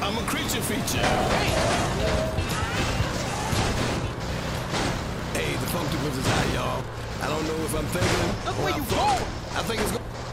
I'm a creature feature. Hey, the Funktipus is out, y'all. I don't know if I'm thinking. Look where I'm you going. I think it's. going.